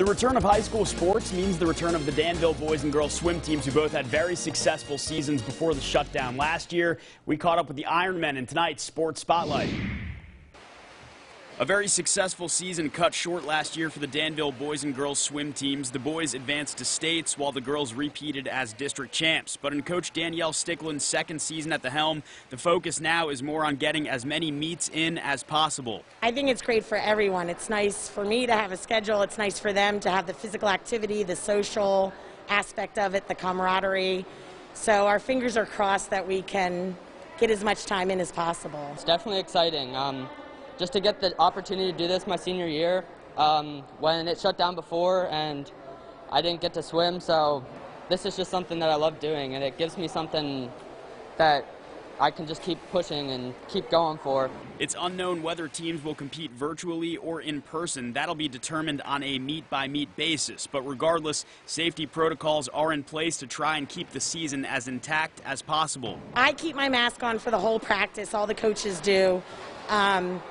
The return of high school sports means the return of the Danville boys and girls swim teams who both had very successful seasons before the shutdown last year. We caught up with the Ironmen in tonight's Sports Spotlight. A very successful season cut short last year for the Danville boys and girls swim teams. The boys advanced to states while the girls repeated as district champs. But in Coach Danielle Stickland's second season at the helm, the focus now is more on getting as many meets in as possible. I think it's great for everyone. It's nice for me to have a schedule. It's nice for them to have the physical activity, the social aspect of it, the camaraderie. So our fingers are crossed that we can get as much time in as possible. It's definitely exciting. Um, just to get the opportunity to do this my senior year um, when it shut down before and I didn't get to swim. So this is just something that I love doing, and it gives me something that I can just keep pushing and keep going for. It's unknown whether teams will compete virtually or in person. That'll be determined on a meet by meet basis. But regardless, safety protocols are in place to try and keep the season as intact as possible. I keep my mask on for the whole practice, all the coaches do. Um,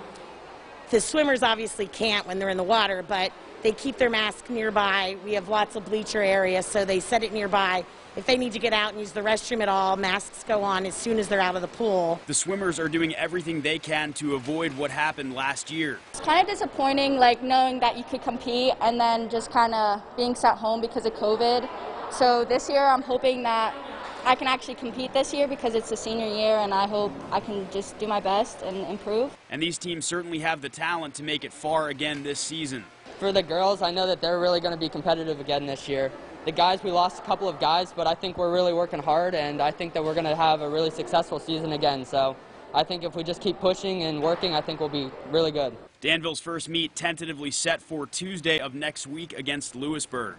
the swimmers obviously can't when they're in the water, but they keep their mask nearby. We have lots of bleacher areas, so they set it nearby. If they need to get out and use the restroom at all, masks go on as soon as they're out of the pool. The swimmers are doing everything they can to avoid what happened last year. It's kind of disappointing, like knowing that you could compete and then just kind of being sent home because of COVID. So this year, I'm hoping that I can actually compete this year because it's a senior year, and I hope I can just do my best and improve. And these teams certainly have the talent to make it far again this season. For the girls, I know that they're really going to be competitive again this year. The guys, we lost a couple of guys, but I think we're really working hard, and I think that we're going to have a really successful season again. So I think if we just keep pushing and working, I think we'll be really good. Danville's first meet tentatively set for Tuesday of next week against Lewisburg.